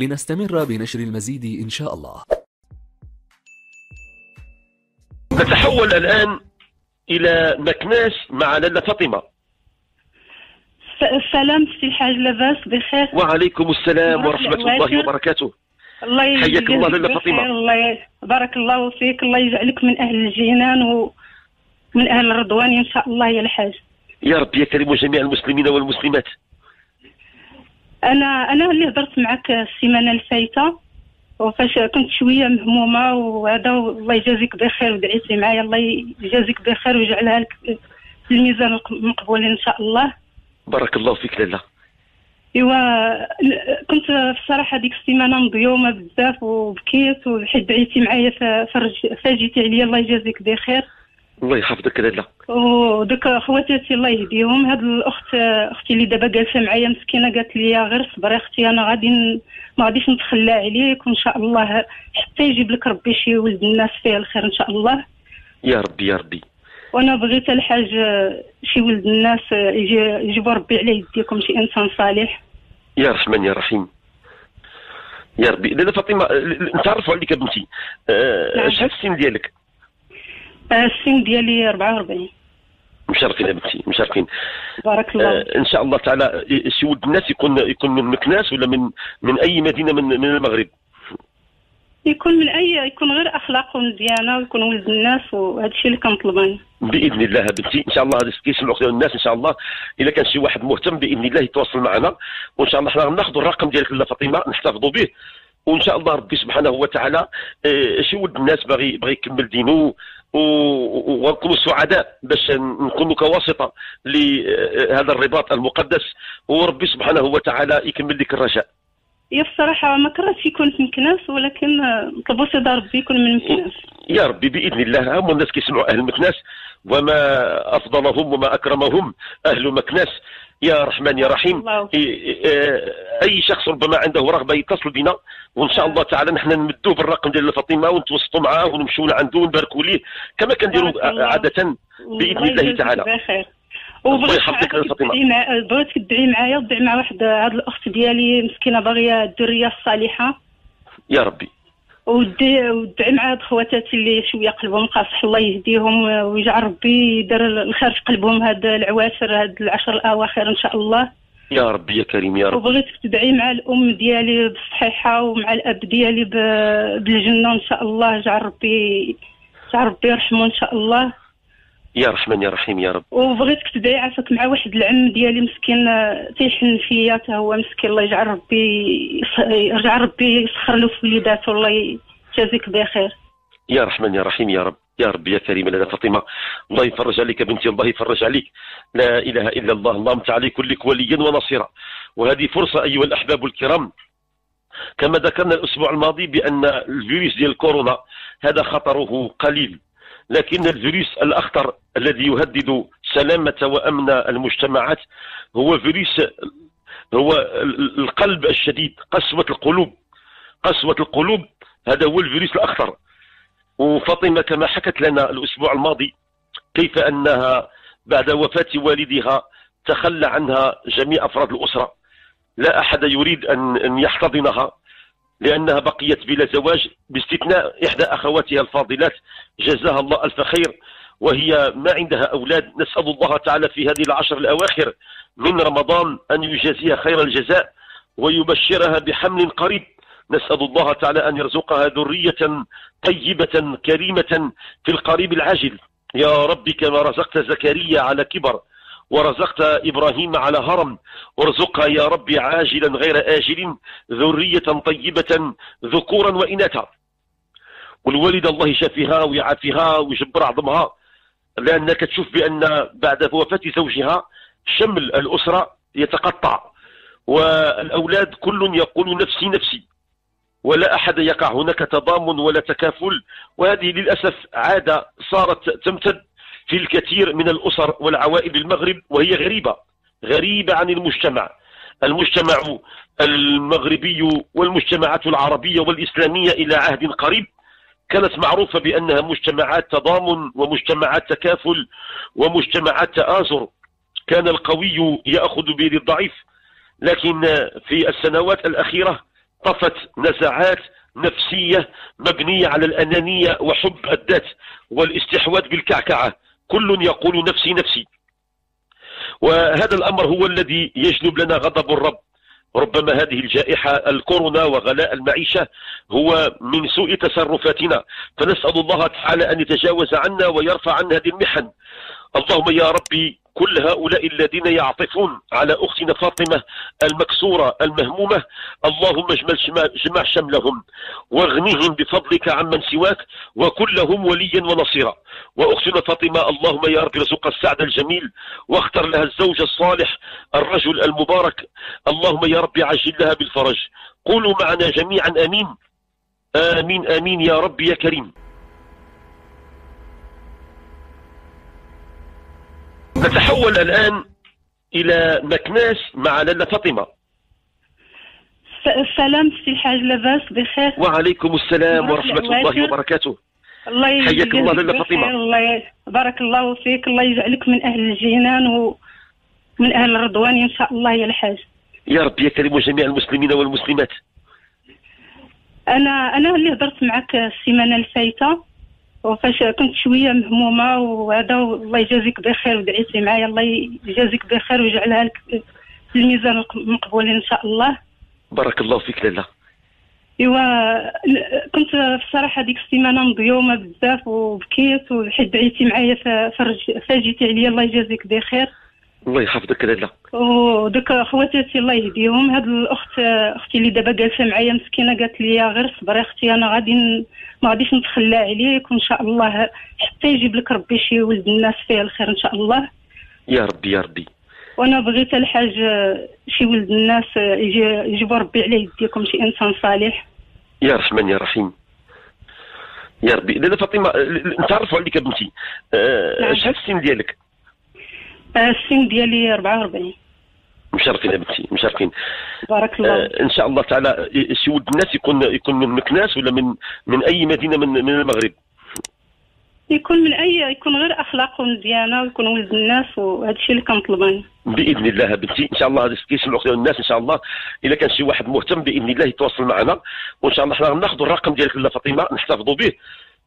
لنستمر بنشر المزيد إن شاء الله نتحول الآن إلى مكناس مع لاله فاطمة السلام سي الحاج لاباس بخير وعليكم السلام ورحمة الله. وبركاته الله حياك يجزيك الله لاله. فاطمة. الله. بارك الله فيك الله يجعلك من أهل الجنان ومن أهل الرضوان إن شاء الله يا الحاج يا رب يا كريم وجميع المسلمين والمسلمات أنا أنا اللي هضرت معك السيمانة الفايتة. وفاش كنت شوية مهمومة وهذا الله يجازيك بخير ودعيتي معايا الله يجازيك بخير ويجعلها لك في الميزان المقبول إن شاء الله. بارك الله فيك لاله إيوا كنت بصراحه ديك السيمانة مضيومه بزاف وبكيت وحيت دعيتي معايا فاجيتي عليا الله يجازيك بخير. الله يحفظك لاله ودوك خواتاتي الله يهديهم. هاد الأخت أختي اللي دابا جالسة معايا مسكينة قالت لي غير صبري أختي أنا غادي ما غاديش نتخلى عليك وإن شاء الله حتى يجيب لك ربي شي ولد الناس فيه الخير إن شاء الله. يا ربي يا ربي. وأنا بغيت الحاج شي ولد الناس يجي يجيبوا ربي على يديكم شي إنسان صالح. يا رحمن يا رحيم. يا ربي. لاله فاطمة نتعرفوا عليك بنتي. آه، نعم. شحال السن ديالك؟ السن ديالي 44 مشرفين يا بنتي مشرفين بارك الله آه، إن شاء الله تعالى شي ولد الناس يكون يكون من مكناس ولا من من أي مدينة من من المغرب؟ يكون من أي يكون غير اخلاقه مزيانه ويكون ولد الناس وهذا الشيء اللي كنطلب أنا بإذن الله بنتي. إن شاء الله هذا كيسمعوا الناس إن شاء الله. اذا كان شي واحد مهتم بإذن الله يتواصل معنا. وإن شاء الله حنا غناخذوا الرقم ديالك لاله فاطمة نحتفظوا به. وإن شاء الله ربي سبحانه وتعالى آه، شي ولد الناس باغي باغي يكمل دينه ونكونوا سعداء باش نكونوا كواسطة لهذا الرباط المقدس. وربي سبحانه وتعالى يكمل لك الرجاء. هي بصراحه ما كرهتش يكون في مكناس ولكن آه، نطلبوا سيدي ربي يكون من مكناس. يا ربي بإذن الله هم الناس كيسمعوا أهل مكناس وما أفضلهم وما أكرمهم. أهل مكناس. يا رحمن يا رحيم. الله. إي شخص ربما عنده رغبة يتصل بنا وإن شاء الله تعالى نحن نمدوه بالرقم ديال فاطمه ونتوسطوا معاه ونمشوا لعنده ونباركوا ليه. كما كنديروا. عادة بإذن الله تعالى. بخير. وبغيت مع بغيتك تدعي معايا وتدعي مع واحد هاد الأخت ديالي مسكينة باغية الذريه الصالحة. يا ربي. ودي ودعي مع خواتاتي اللي شوية قلبهم قاصح الله يهديهم ويجعل ربي يدير الخير في قلبهم هاد العواشر هاد العشر الأواخر إن شاء الله. يا ربي يا كريم يا رب وبغيتك تدعي مع الأم ديالي بالصحيحة ومع الأب ديالي بالجنة إن شاء الله. جعل ربي جعل ربي يرحمه إن شاء الله. يا رحمن يا رحيم يا رب. وبغيتك تدعي عافاك مع واحد العم ديالي مسكين آه، تيحن فيا تا هو مسكين. الله يجعل ربي يجعل ربي يسخر له في وليداته. الله يجازيك بخير. يا رحمن يا رحيم يا رب. يا رب يا كريم. لاله فاطمة الله يفرج عليك بنتي الله يفرج عليك. لا إله إلا الله. اللهم تعالى يكون لك وليا ونصيرا وهذه فرصة أيها الأحباب الكرام. كما ذكرنا الأسبوع الماضي بأن الفيروس ديال كورونا هذا خطره قليل. لكن الفيروس الأخطر الذي يهدد سلامة وأمن المجتمعات هو فيروس هو ال- القلب الشديد قسوة القلوب قسوة القلوب. هذا هو الفيروس الأخطر. وفاطمة كما حكت لنا الأسبوع الماضي كيف أنها بعد وفاة والدها تخلى عنها جميع أفراد الأسرة. لا أحد يريد أن يحتضنها. لأنها بقيت بلا زواج باستثناء إحدى أخواتها الفاضلات. جزاها الله ألف خير. وهي ما عندها أولاد. نسأل الله تعالى في هذه العشر الأواخر من رمضان أن يجازيها خير الجزاء ويبشرها بحمل قريب. نسأل الله تعالى أن يرزقها ذرية طيبة كريمة في القريب العاجل. يا رب كما رزقت زكريا على كبر. ورزقت إبراهيم على هرم. وارزقها يا رب عاجلا غير آجل ذرية طيبة ذكورا وإناثا. والوالدة الله يشافيها ويعافيها ويجبر عظمها. لأنك تشوف بأن بعد وفاة زوجها شمل الأسرة يتقطع. والأولاد كل يقول نفسي نفسي. ولا أحد يقع هناك تضامن ولا تكافل. وهذه للأسف عادة صارت تمتد. في الكثير من الأسر والعوائل بالمغرب وهي غريبة غريبة عن المجتمع. المجتمع المغربي والمجتمعات العربية والإسلامية إلى عهد قريب كانت معروفة بأنها مجتمعات تضامن ومجتمعات تكافل ومجتمعات تآزر. كان القوي يأخذ بيد الضعيف لكن في السنوات الأخيرة طفت نزعات نفسية مبنية على الأنانية وحب الذات والاستحواذ بالكعكعة. كل يقول نفسي نفسي. وهذا الأمر هو الذي يجلب لنا غضب الرب. ربما هذه الجائحة الكورونا وغلاء المعيشة هو من سوء تصرفاتنا. فنسأل الله تعالى أن يتجاوز عنا ويرفع عنا هذه المحن. اللهم يا ربي كل هؤلاء الذين يعطفون على أختنا فاطمة المكسورة المهمومة اللهم اجمل جمع شملهم واغنيهم بفضلك عمن سواك وكلهم وليا ونصيرا. وأختنا فاطمة اللهم يا رب رزق السعد الجميل واختر لها الزوج الصالح الرجل المبارك. اللهم يا رب عجل لها بالفرج. قولوا معنا جميعا آمين. آمين آمين يا رب يا كريم. نتحول الآن إلى مكناس مع لاله فاطمة. السلام سي الحاج لاباس بخير. وعليكم السلام ورحمة الله وبركاته. الله حياك الله لاله فاطمة. الله بارك الله فيك الله يجعلك من أهل الجنان ومن أهل الرضوان إن شاء الله يا الحاج. يا رب يا كريم وجميع المسلمين والمسلمات. أنا أنا اللي هضرت معك السيمانة الفايتة. وفاش كنت شوية مهمومة وهذا الله يجازيك بخير ودعيتي معايا الله يجازيك بخير ويجعلها لك في الميزان المقبول إن شاء الله. بارك الله فيك لاله إيوا كنت الصراحه ديك السيمانة مضيومه بزاف وبكيت وحيت دعيتي معايا فاجيتي عليا الله يجازيك بخير. الله يحفظك لاله ودوك خواتاتي الله يهديهم. هاد الأخت أختي اللي دابا جالسة معايا مسكينة قالت لي غير صبري أختي أنا غادي ما غاديش نتخلى عليك وإن شاء الله حتى يجيب لك ربي شي ولد الناس فيه الخير إن شاء الله. يا ربي يا ربي. وأنا بغيت الحاج شي ولد الناس يجي يجيبوا ربي على يديكم شي إنسان صالح. يا رحمن يا رحيم. يا ربي. لاله فاطمة نتعرفوا عليك بنتي. أه شحال السن ديالك؟ السن ديالي 44 مشرفين بنتي مشرفين بارك الله آه إن شاء الله تعالى شي ولد الناس يكون يكون من مكناس ولا من من أي مدينة من من المغرب؟ يكون من أي يكون غير اخلاقه مزيانه ويكون ولد الناس وهذا الشيء اللي كنطلب بإذن الله بنتي إن شاء الله هذا كيسمعوا الناس إن شاء الله. إلا كان شي واحد مهتم بإذن الله يتواصل معنا. وإن شاء الله حنا ناخذ الرقم ديالك لاله فاطمة نحتفظوا به.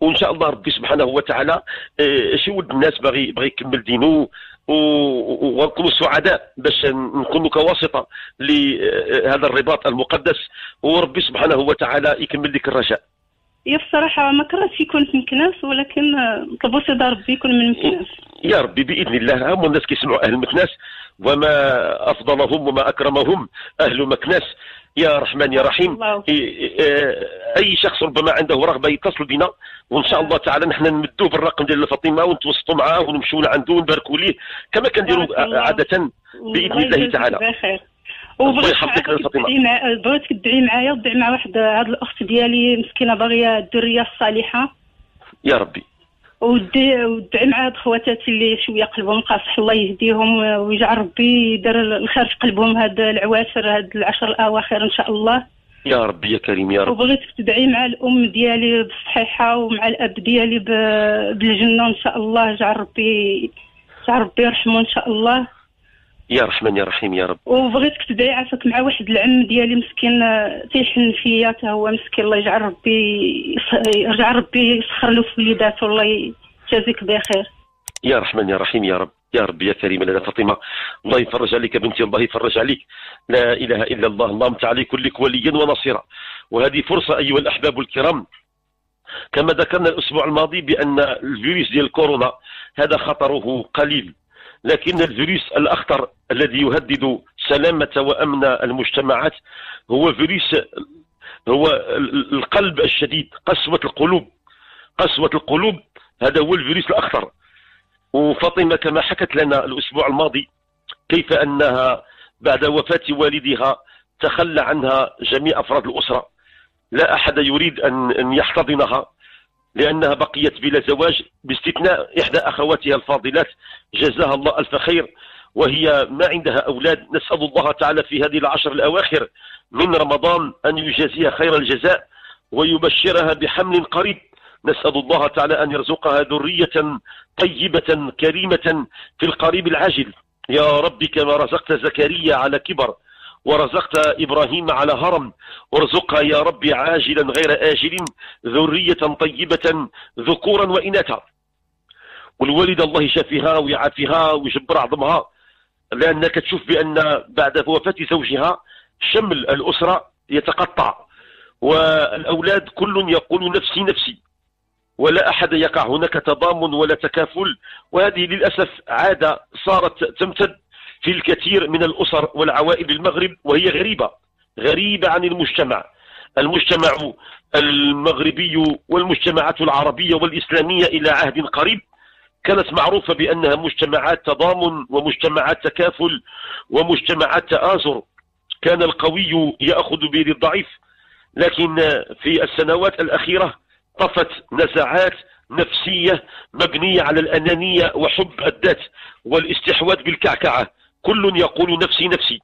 وإن شاء الله ربي سبحانه وتعالى آه، شي ولد الناس باغي باغي يكمل دينه ونكونوا سعداء باش نكونوا كواسطه لهذا الرباط المقدس. وربي سبحانه وتعالى يكمل لك الرجاء. يا الصراحة ما كرهتش يكون في مكناس ولكن نطلبوا سيدي ربي يكون من مكناس يا ربي بإذن الله هم الناس كيسمعوا أهل مكناس وما أفضلهم وما أكرمهم أهل مكناس يا رحمن يا رحيم. آه، إي شخص ربما عنده رغبة يتصل بنا وإن شاء الله تعالى نحن نمدوه بالرقم ديال فاطمة ونتوسطوا معاه ونمشوا لعنده ونباركوا ليه. كما كنديروا عادة بإذن الله تعالى. وبغيت بغيتك تدعي معايا وتدعي مع واحد هاد الأخت ديالي مسكينة باغية الدرية الصالحة. يا ربي. ودي ودعي مع هاد خواتاتي اللي شوية قلبهم قاصح الله يهديهم ويجعل ربي يدير الخير في قلبهم. هاد العواشر هاد العشر الأواخر إن شاء الله. يا ربي يا كريم يا رب وبغيتك تدعي مع الأم ديالي بالصحيحة ومع الأب ديالي بالجنة إن شاء الله. جعل ربي جعل ربي يرحمه إن شاء الله. يا رحمن يا رحيم يا رب. وبغيتك تدعي عافاك مع واحد العم ديالي مسكين تيحن فيا حتى هو مسكين. الله يجعل ربي يرجع ربي يسخر له في وليداته. الله يجازيك بخير. يا رحمن يا رحيم يا رب. يا رب يا كريم لاله فاطمة. الله يفرج عليك بنتي الله يفرج عليك. لا إله إلا الله. اللهم تعالي كلك وليا ونصيرا. وهذه فرصة أيها الأحباب الكرام. كما ذكرنا الأسبوع الماضي بأن الفيروس ديال كورونا هذا خطره قليل. لكن الفيروس الأخطر الذي يهدد سلامة وأمن المجتمعات هو فيروس هو القلب الشديد قسوة القلوب. قسوة القلوب هذا هو الفيروس الأخطر. وفاطمة كما حكت لنا الأسبوع الماضي كيف أنها بعد وفاة والدها تخلى عنها جميع أفراد الأسرة. لا أحد يريد أن يحتضنها. لأنها بقيت بلا زواج باستثناء إحدى أخواتها الفاضلات. جزاها الله ألف خير. وهي ما عندها أولاد. نسأل الله تعالى في هذه العشر الأواخر من رمضان أن يجازيها خير الجزاء ويبشرها بحمل قريب. نسأل الله تعالى أن يرزقها ذرية طيبة كريمة في القريب العاجل. يا رب كما رزقت زكريا على كبر. ورزقت إبراهيم على هرم. ارزقها يا رب عاجلا غير آجل ذرية طيبة ذكورا وإناثا. والوالدة الله يشافيها ويعافيها ويجبر عظمها لأنك تشوف بأن بعد وفاة زوجها شمل الأسرة يتقطع والأولاد كل يقول نفسي نفسي ولا أحد يقع هناك تضامن ولا تكافل. وهذه للأسف عادة صارت تمتد. في الكثير من الأسر والعوائل المغرب وهي غريبة غريبة عن المجتمع. المجتمع المغربي والمجتمعات العربية والإسلامية إلى عهد قريب كانت معروفة بأنها مجتمعات تضامن ومجتمعات تكافل ومجتمعات تآزر. كان القوي يأخذ بيد الضعيف لكن في السنوات الأخيرة طفت نزعات نفسية مبنية على الأنانية وحب الذات والاستحواذ بالكعكعة. كل يقول نفسي نفسي.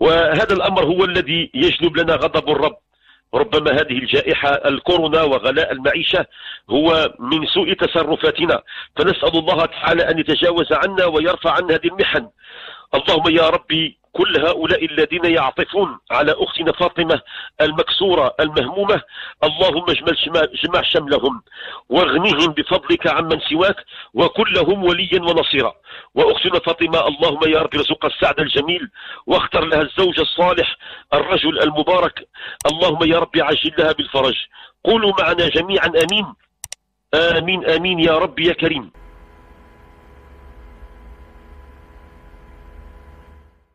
وهذا الأمر هو الذي يجلب لنا غضب الرب. ربما هذه الجائحة الكورونا وغلاء المعيشة هو من سوء تصرفاتنا. فنسأل الله تعالى أن يتجاوز عنا ويرفع عنا هذه المحن اللهم يا ربي كل هؤلاء الذين يعطفون على أختنا فاطمة المكسورة المهمومة اللهم اجمل جمع شملهم واغنهم بفضلك عمن سواك وكلهم وليا ونصيرا. وأختنا فاطمة اللهم يا رب ارزقها السعد الجميل واختر لها الزوج الصالح الرجل المبارك. اللهم يا رب عجل لها بالفرج. قولوا معنا جميعا أمين. آمين آمين يا رب يا كريم.